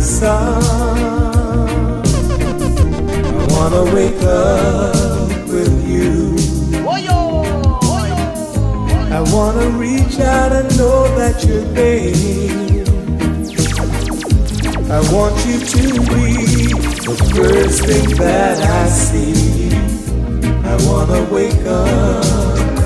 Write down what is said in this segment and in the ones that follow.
sun. I wanna wake up with you. I wanna reach out and know that you're there. I want you to be the first thing that I see. I wanna wake up.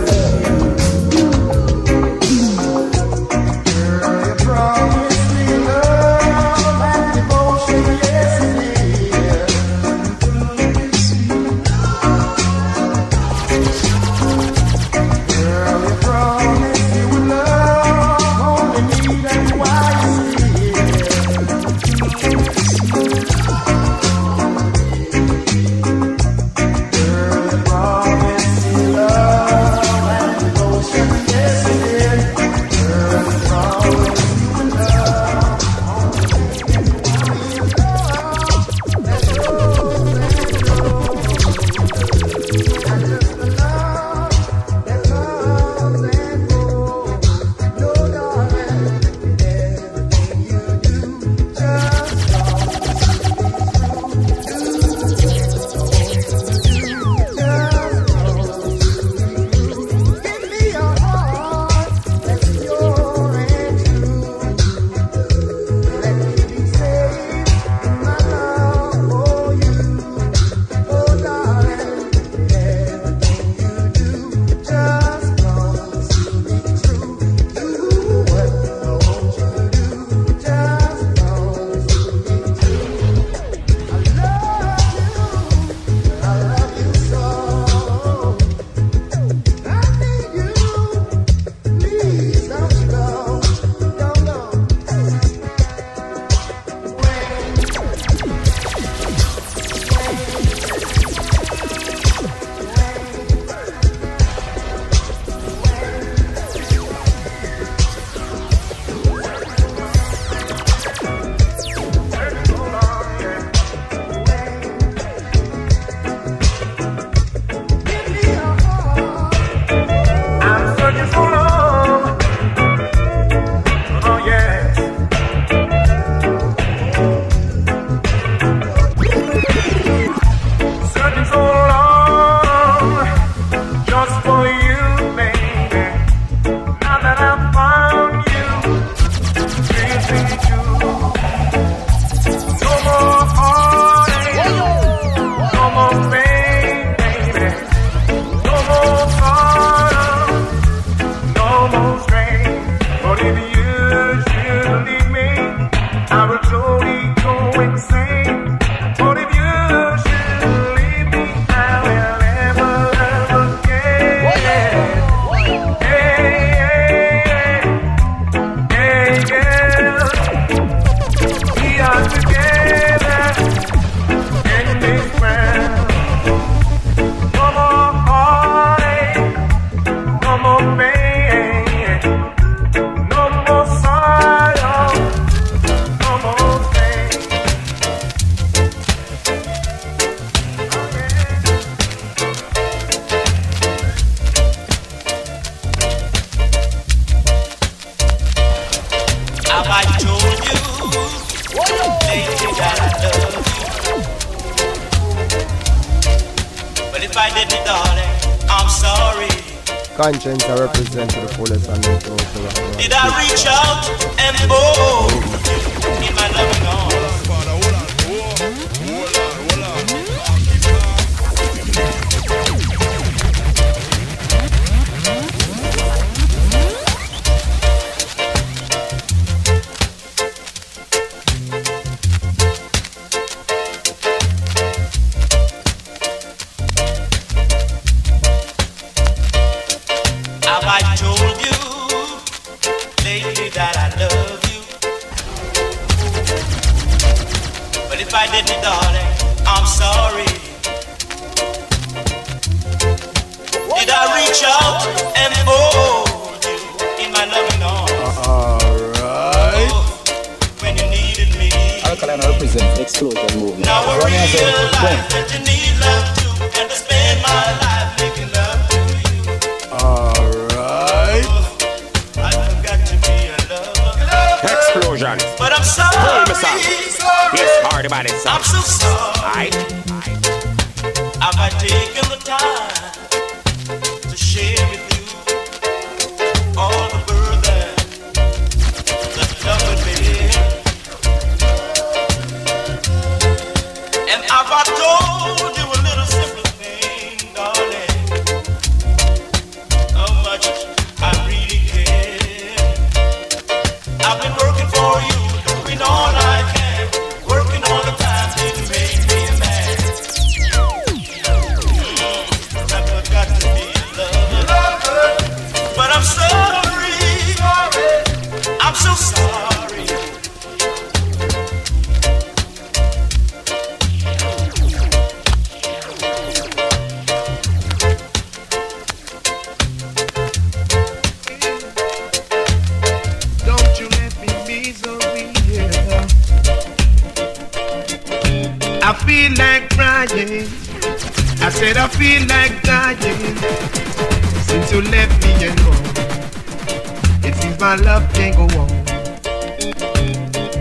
my love can't go on.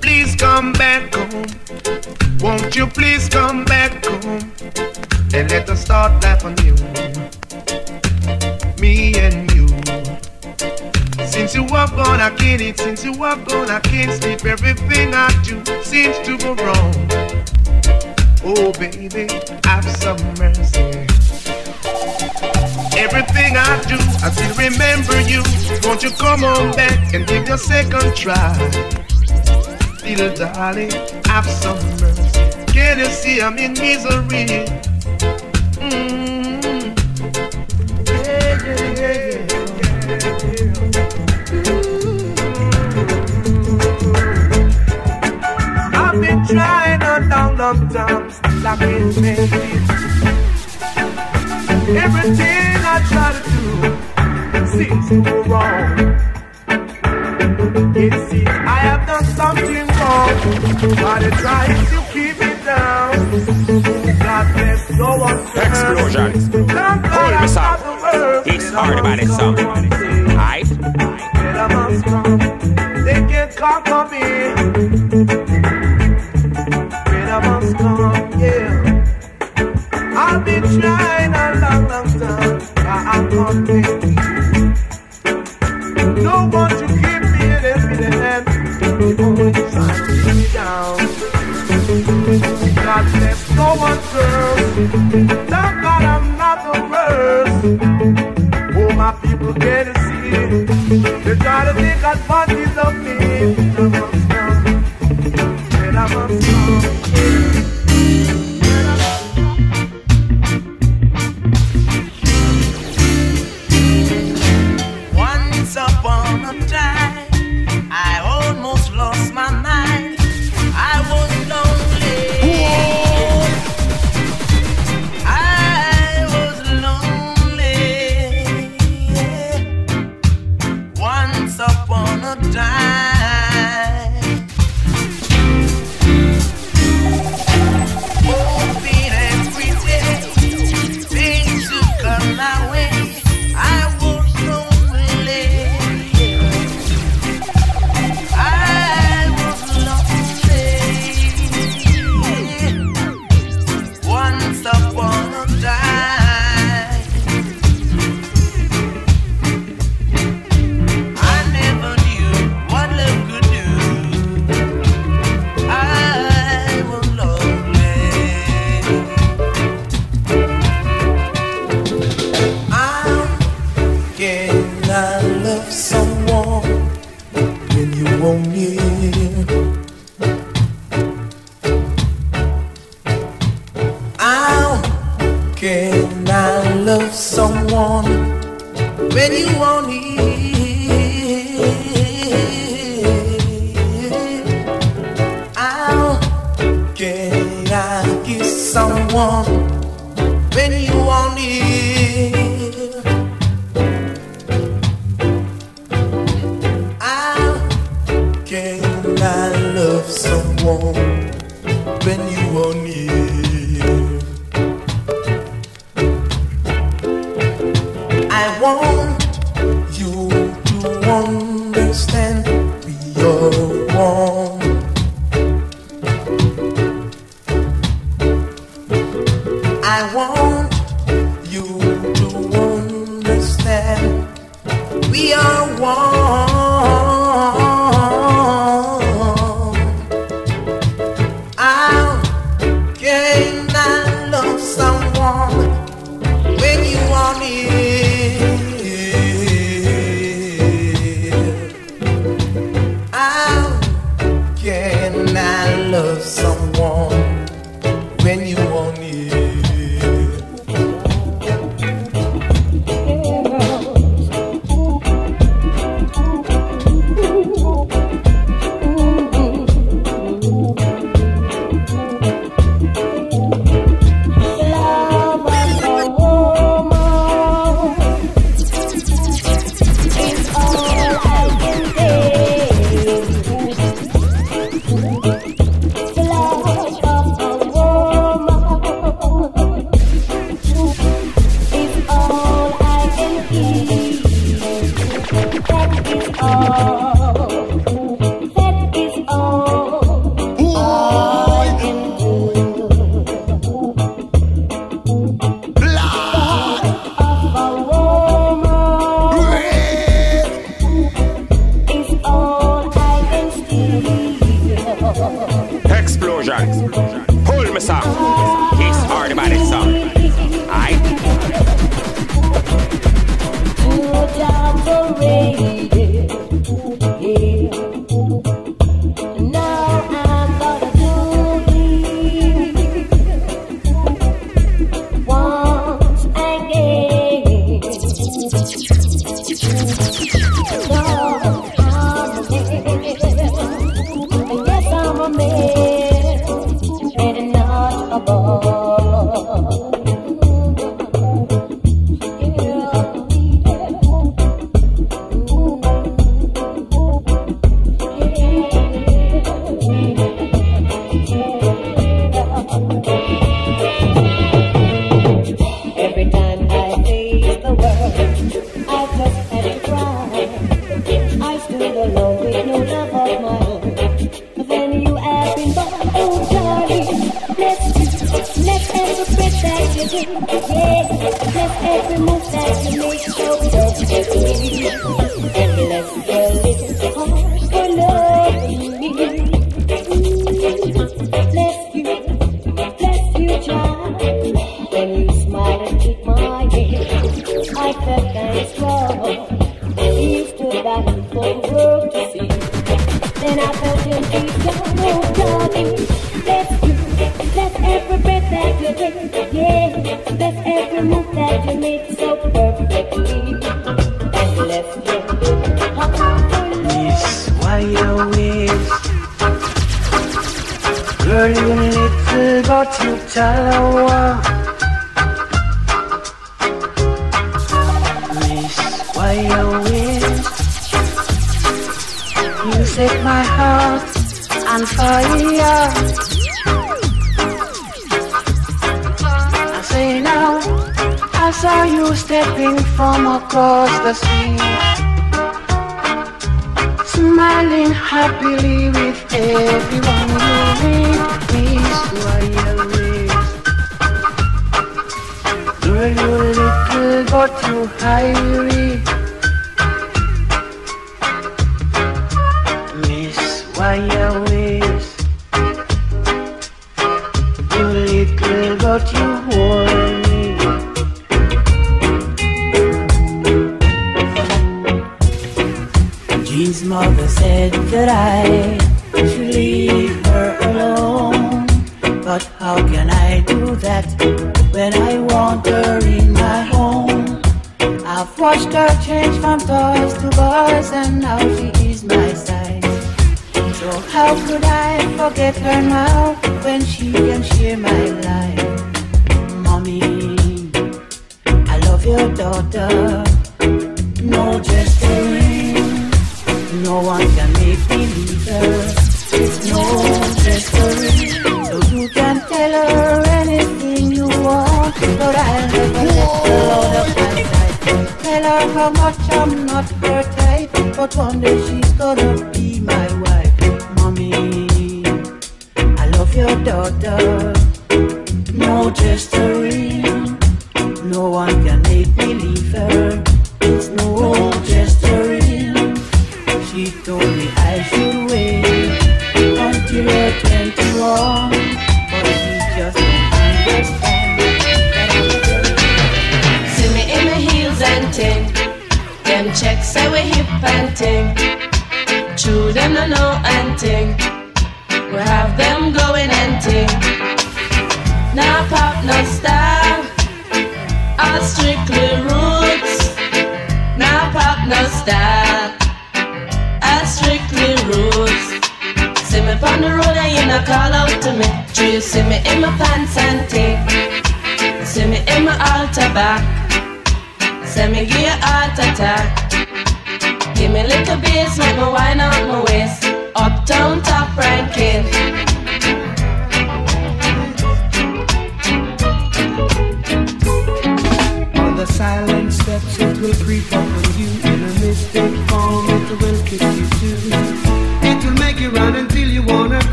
Please come back home. Won't you please come back home and let us start life anew? Me and you. Since you are gone, I can't eat. Since you are gone, I can't sleep. Everything I do seems to go wrong. Oh, baby, have some mercy. Everything I do, I still remember you. Won't you come on back and give your second try? Little darling, have some mercy. Can you see I'm in misery? I've been trying a long, long time, like it's Everything I try to do seems to go wrong. It seems I have done something wrong, but to keep down. God bless no one. Explosion. It's hard about it, son. Aight? They can't conquer me. to the Lord with no love of my own. When you have been born, oh darling, let's let's that you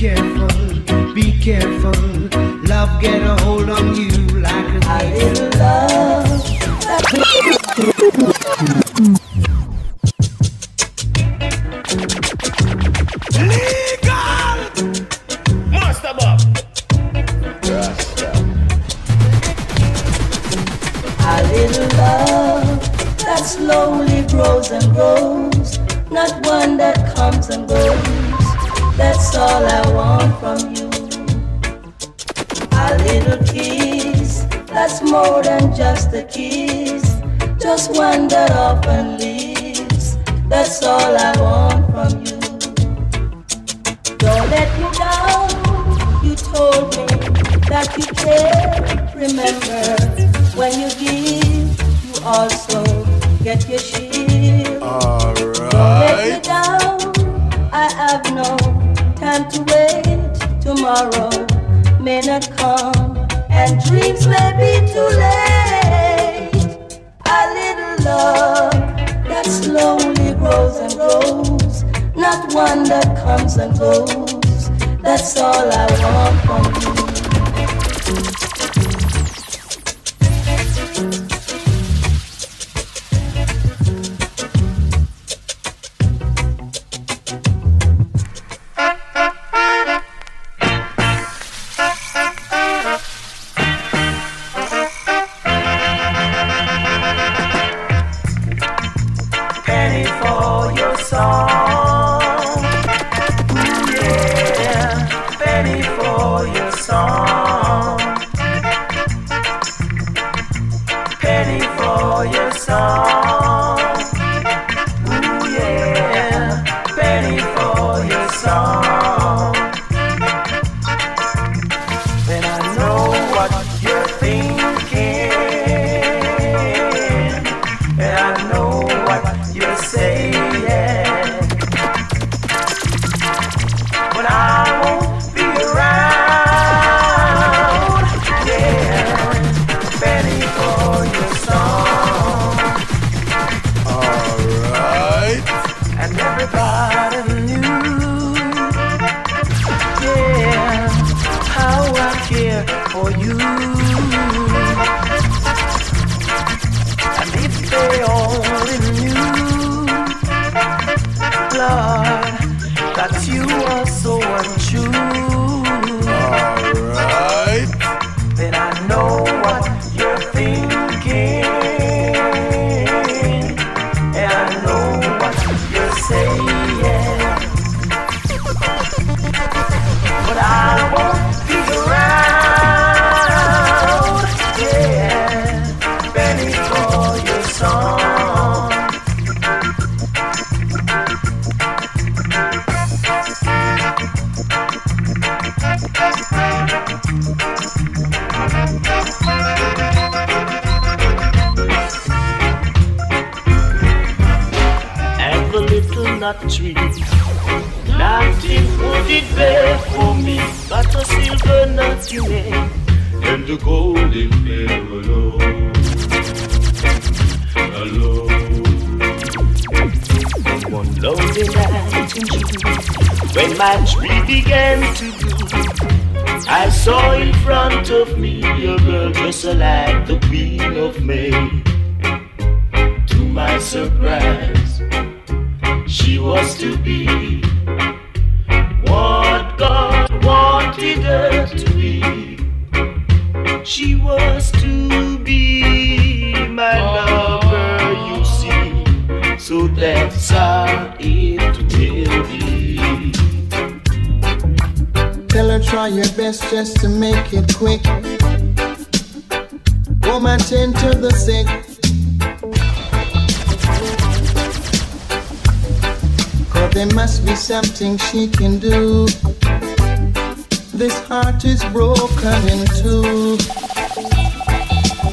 careful, be careful. So that's how it will be. Tell her try your best just to make it quick. Woman tend to the sick. Cause there must be something she can do. This heart is broken in two.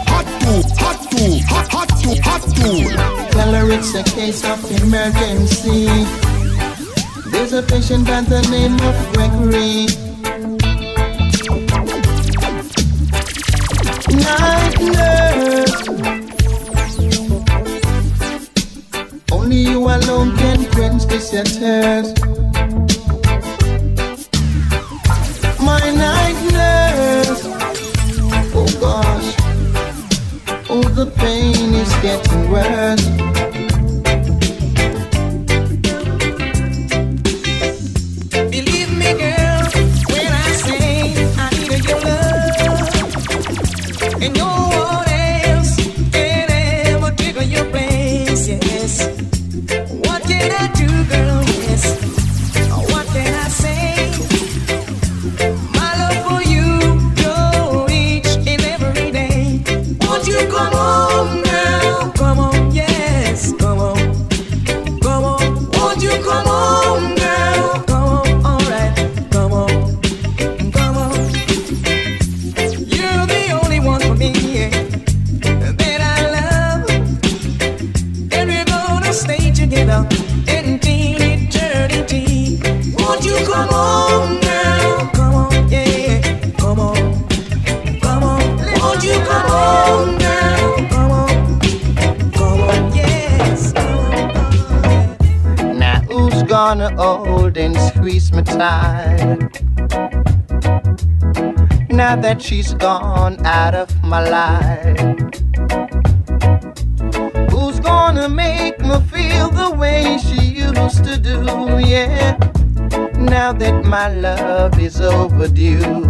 Hot two, hot two, hot hot to. Tell her it's a case of emergency. There's a patient by the name of Gregory. Now that she's gone out of my life, who's gonna make me feel the way she used to do? Yeah, now that my love is overdue.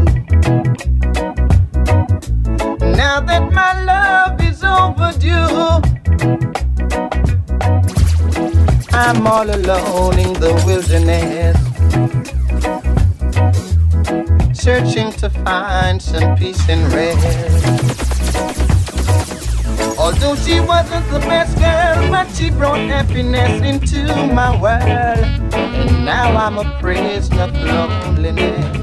Now that my love is overdue. I'm all alone in the wilderness searching to find some peace and rest. Although she wasn't the best girl, but she brought happiness into my world. And now I'm a prisoner of loneliness.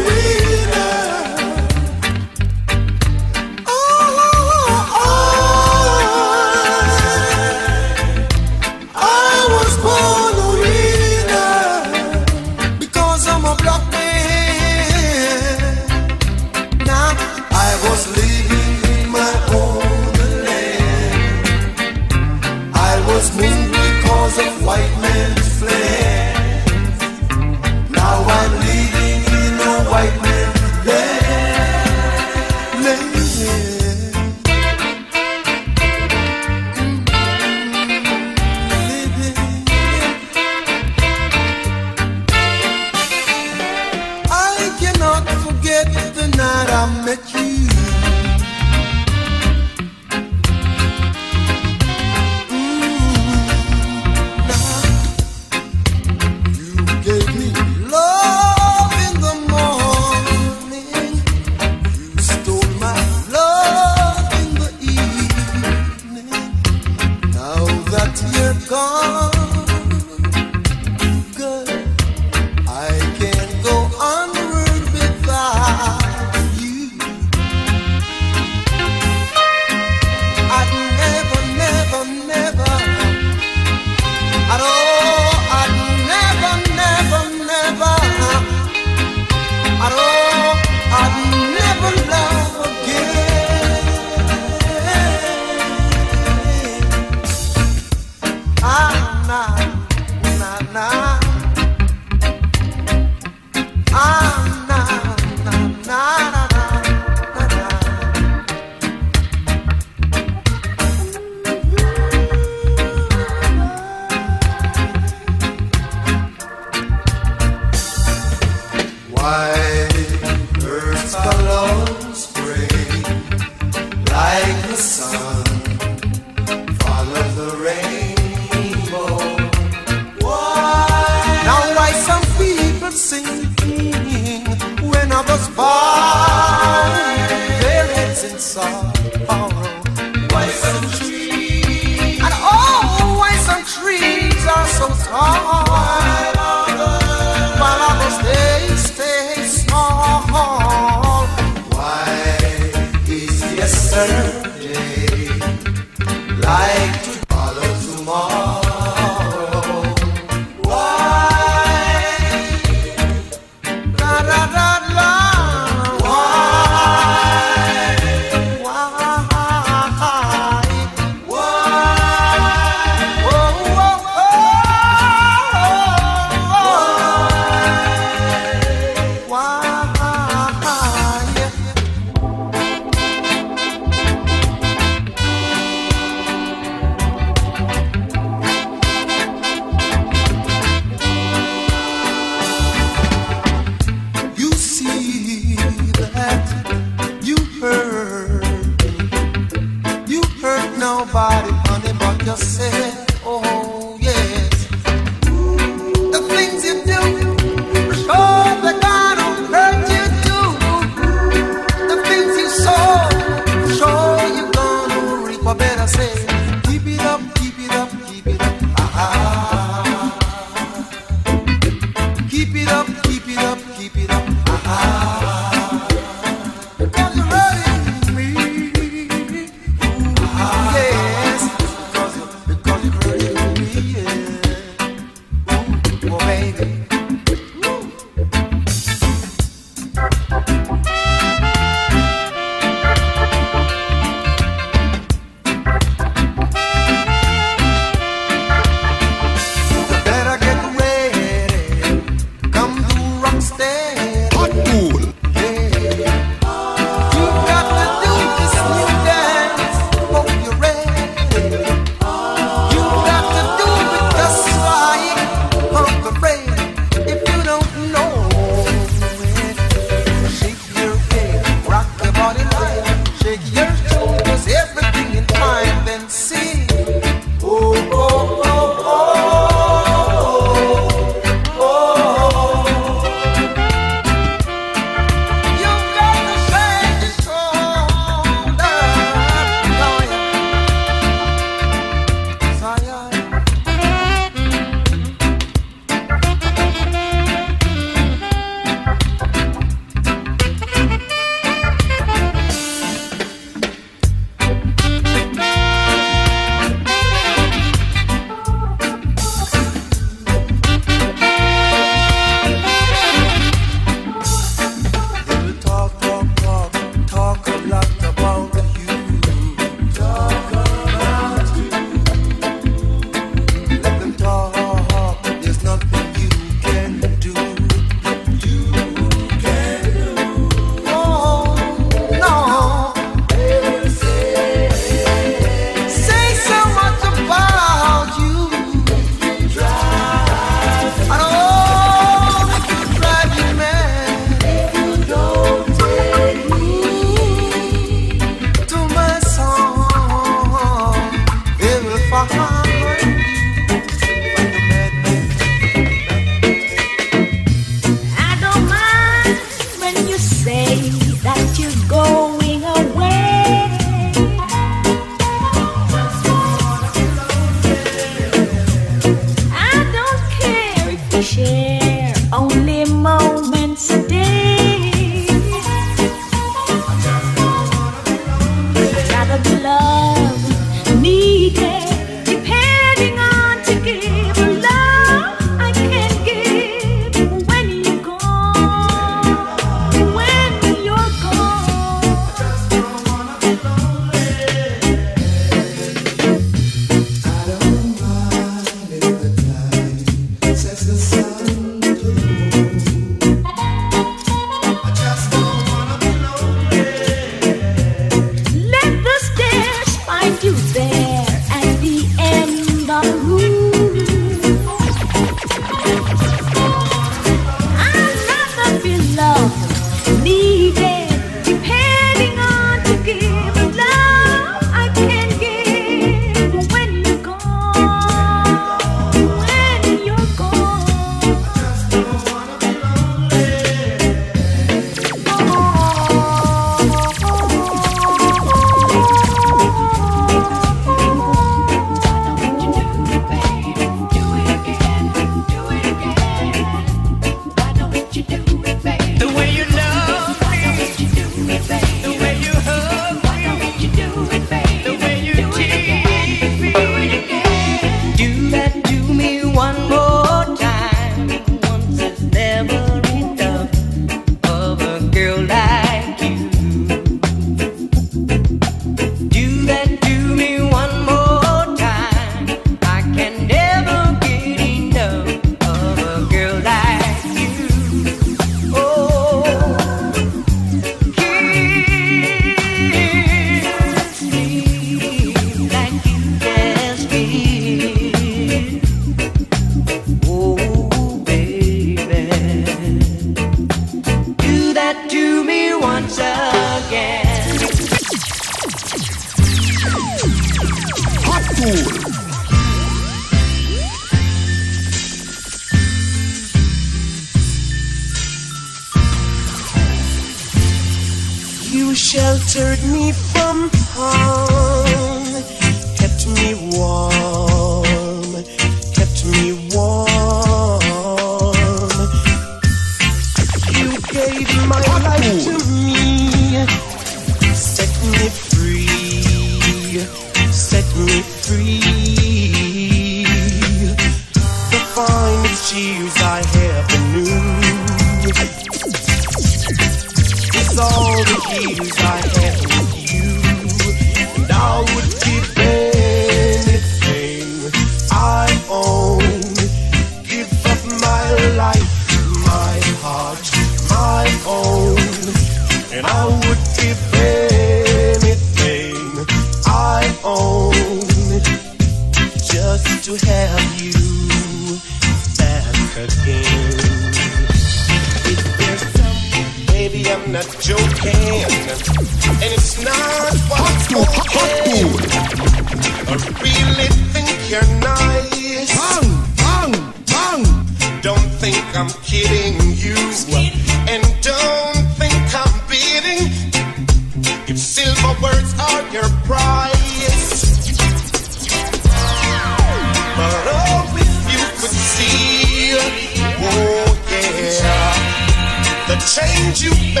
Change you me.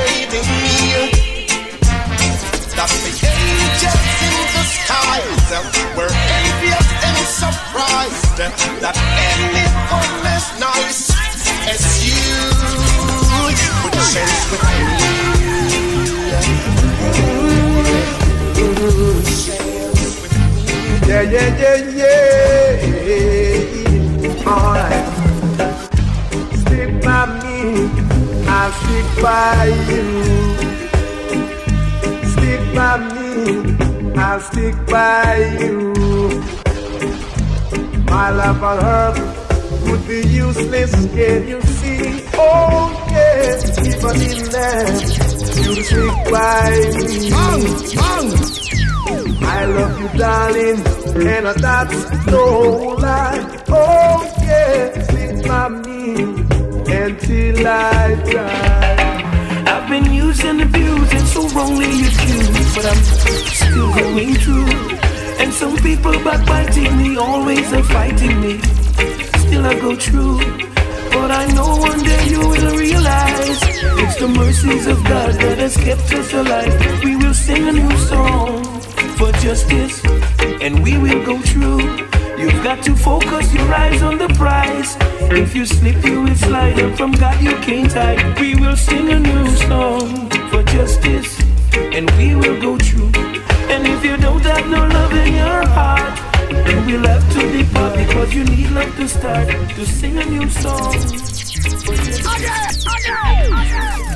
That the angels in the skies were envious and surprised that anyone as nice as you would chase with Yeah, yeah, yeah, yeah. I'll stick by you. Stick by me, I'll stick by you. My love on earth would be useless, can you see? Oh, yes, even in there, you stick by me. Bang, bang. I love you, darling, and that's no lie. Oh, until I die. I've been used and abused and so wrongly accused, but I'm still going through. And some people backbiting me, always are fighting me. Still I go through. But I know one day you will realize it's the mercies of God that has kept us alive. We will sing a new song for justice, and we will go through. You've got to focus your eyes on the prize. If you slip, you will slide, and from God you can't hide. We will sing a new song for justice, and we will go through. And if you don't have no love in your heart, you will have to depart because you need love to start to sing a new song. for justice.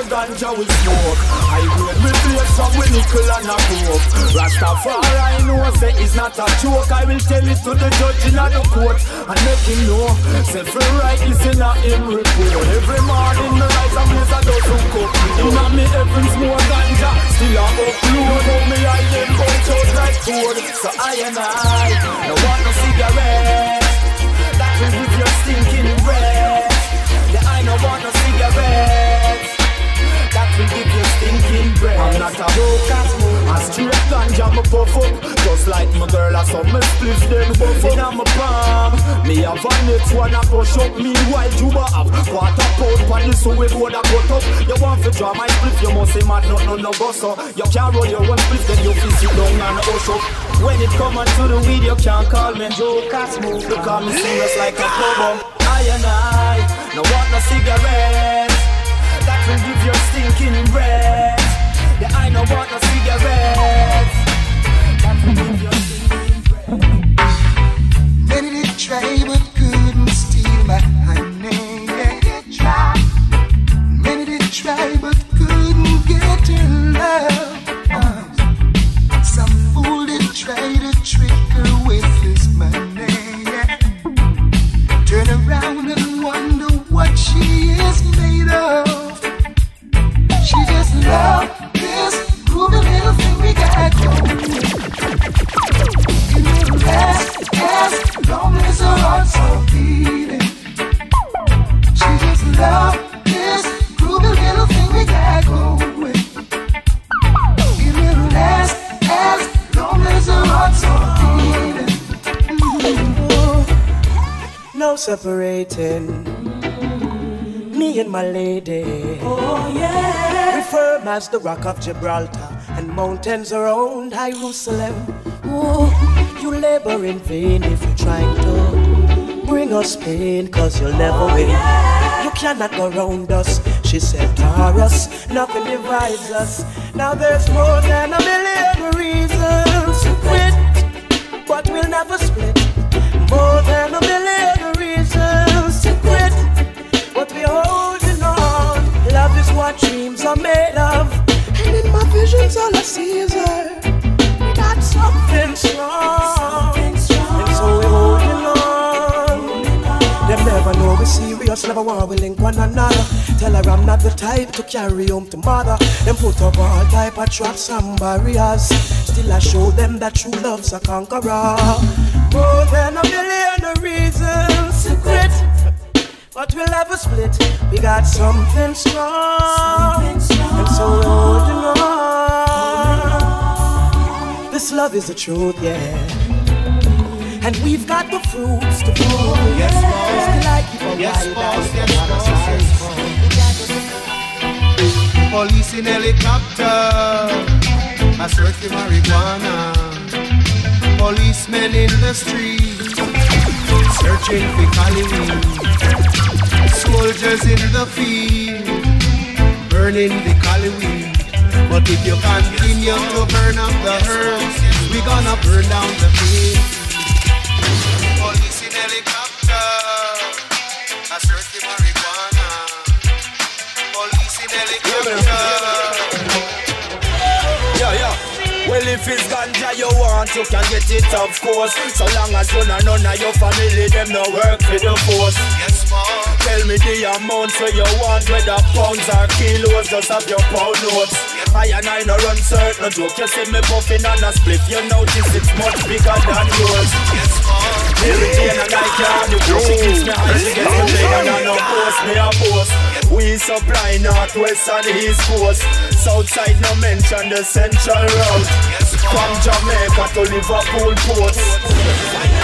A pure ganja will smoke. I grade me place up with nickel and a coke. Rastafari know, say, it's not a joke. I will tell it to the judge in the court and make him know. Say, for right is in a him report. Every morning, me rise and blaze a dozen cup. Inna me heavens more ganja, still a upload. How me I them out out like food. So I and I, no want no cigarette. That will give your stinking breath. Yeah, I no want no cigarette. I'm not a broker, I straight ganja me puff up. Just like my girl, I saw me split them buff up. Inna my palm, me a next one a push up. Meanwhile, Juba have quarter pound this so we both a cut up. You want to draw my split, you must say mad, not no no go so. You can't roll your one split, then you feel sit down and hush up. When it come to the weed, you can't call me Joker Smooth because me serious like a bubble. I and I, no want no cigarette. That will give your stinking breath. Yeah, I no want no cigarette. That will give your stinking Many did try but separating me and my lady. Oh yeah. We firm as the rock of Gibraltar and mountains around Jerusalem. Ooh, you labor in vain if you're trying to bring us pain, cause you'll never win. You cannot go round us. She said, Taurus, nothing divides us. Now there's more than a million reasons to quit, but we'll never split. More than a million reasons to quit, but we're holding on. Love is what dreams are made of, and in my visions all I see is her. We got something strong, serious, never want we link one another. Tell her I'm not the type to carry home to mother. Them put up all type of traps and barriers. Still I show them that true love's a conqueror. More than a million reasons to quit, but we'll never split. We got something strong, and so we're holding on. This love is the truth, yeah. And we've got the fruits to prove. Yes, boss. Like yes, boss. Yes, boss. Yes. Police in helicopter, a search for marijuana. Policemen in the street, searching for Cali Soldiers in the field, burning the Cali weed. But if you continue to burn up the herbs, we gonna burn down the field. Well, if it's ganja you want, you can get it, of course. So long as you know none of your family, them no work for the force. Yes, mom. Tell me the amount where you want, whether pounds or kilos, just have your pound notes. I and I no run certain no joke. You see me puffing on a split, you notice it's much bigger than yours. Yes, mom. Every day and I can't do She gives me high, she gets me paid and I no post me a post We supply northwest and east coast. Southside no mention the central route. From Jamaica to Liverpool port